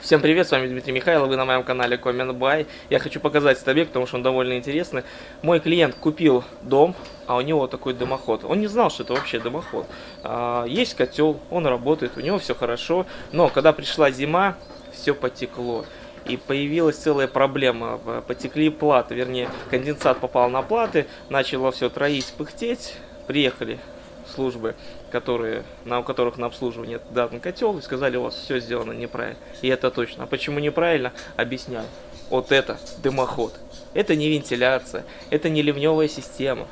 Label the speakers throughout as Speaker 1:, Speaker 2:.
Speaker 1: Всем привет, с вами Дмитрий Михайлов, вы на моем канале Comment Buy. Я хочу показать этот объект, потому что он довольно интересный. Мой клиент купил дом, а у него такой дымоход. Он не знал, что это вообще дымоход. А, есть котел, он работает, у него все хорошо, но когда пришла зима, все потекло. И появилась целая проблема. Потекли платы, вернее, конденсат попал на платы, начало все троить, пыхтеть. Приехали службы, которые, на, у которых на обслуживание дан котел, и сказали, у вас все сделано неправильно. И это точно. А почему неправильно? Объясняю. Вот это дымоход. Это не вентиляция, это не ливневая система.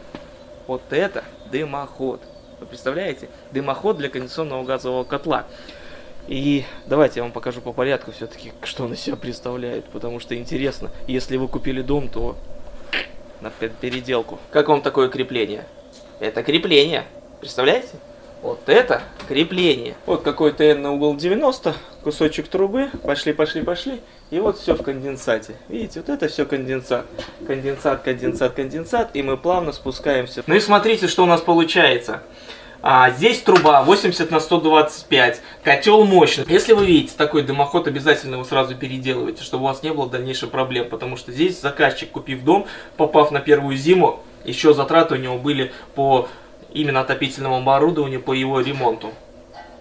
Speaker 1: Вот это дымоход. Вы представляете? Дымоход для кондиционного газового котла. И давайте я вам покажу по порядку все-таки, что он из себя представляет, потому что интересно. Если вы купили дом, то на переделку. Как вам такое крепление? Это крепление. Представляете? Вот это крепление. Вот какой ТН на угол 90, кусочек трубы, пошли, пошли, пошли. И вот все в конденсате. Видите, вот это все конденсат. Конденсат, конденсат, конденсат. И мы плавно спускаемся. Ну и смотрите, что у нас получается. А, здесь труба 80 на 125, котел мощный. Если вы видите такой дымоход, обязательно его сразу переделывайте, чтобы у вас не было дальнейших проблем. Потому что здесь заказчик, купив дом, попав на первую зиму, еще затраты у него были по именно отопительному оборудованию по его ремонту.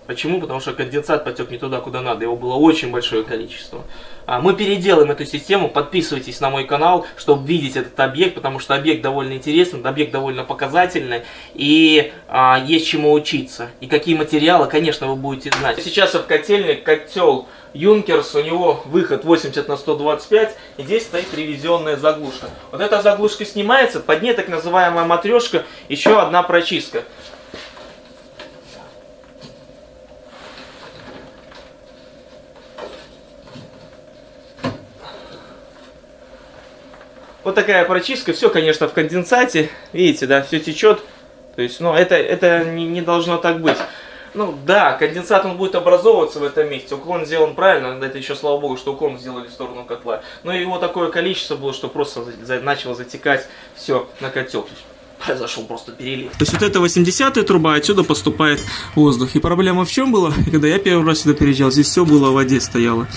Speaker 1: Почему? Потому что конденсат потек не туда, куда надо. Его было очень большое количество. А, мы переделаем эту систему. Подписывайтесь на мой канал, чтобы видеть этот объект, потому что объект довольно интересный, объект довольно показательный. И а, есть чему учиться. И какие материалы, конечно, вы будете знать. Сейчас в котельной котел Юнкерс, у него выход 80 на 125, и здесь стоит ревизионная заглушка. Вот эта заглушка снимается, под ней так называемая матрешка, еще одна прочистка. Вот такая прочистка, все, конечно, в конденсате, видите, да, все течет. То есть, ну, это, это не, не должно так быть. Ну да, конденсат он будет образовываться в этом месте. Уклон сделан правильно, это еще слава богу, что уклон сделали в сторону котла. Но его такое количество было, что просто за, начало затекать все на котел. Произошел просто перелив. То есть вот эта 80-я труба, отсюда поступает воздух. И проблема в чем была? Когда я первый раз сюда переезжал, здесь все было в воде стояло.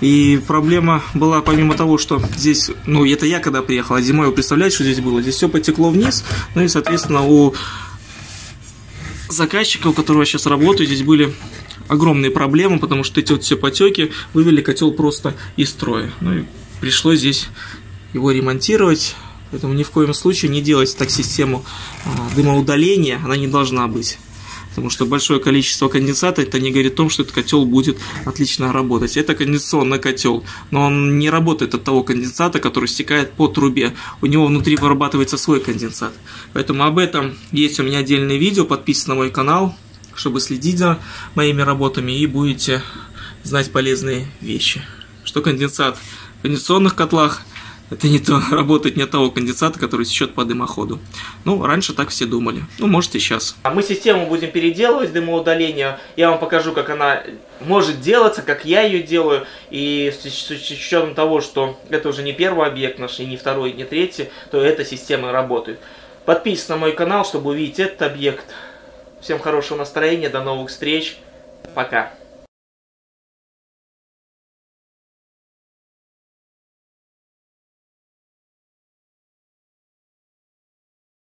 Speaker 1: И проблема была помимо того, что здесь, ну это я когда приехал, а зимой вы представляете, что здесь было? Здесь все потекло вниз, ну и соответственно у заказчика, у которого я сейчас работаю, здесь были огромные проблемы, потому что эти вот все потеки вывели котел просто из строя. Ну и пришлось здесь его ремонтировать. Поэтому ни в коем случае не делать так систему а, дымоудаления, она не должна быть. Потому что большое количество конденсата это не говорит о том, что этот котел будет отлично работать. Это конденсационный котел, но он не работает от того конденсата, который стекает по трубе. У него внутри вырабатывается свой конденсат. Поэтому об этом есть у меня отдельное видео. Подписывайтесь на мой канал, чтобы следить за моими работами и будете знать полезные вещи. Что конденсат в конденсационных котлах – это не то, работает не того конденсата, который течет по дымоходу. Ну, раньше так все думали. Ну, может и сейчас. А мы систему будем переделывать, дымоудаление. Я вам покажу, как она может делаться, как я ее делаю. И с, с учетом того, что это уже не первый объект наш, и не второй, и не третий, то эта система работает. Подписывайтесь на мой канал, чтобы увидеть этот объект. Всем хорошего настроения, до новых встреч. Пока.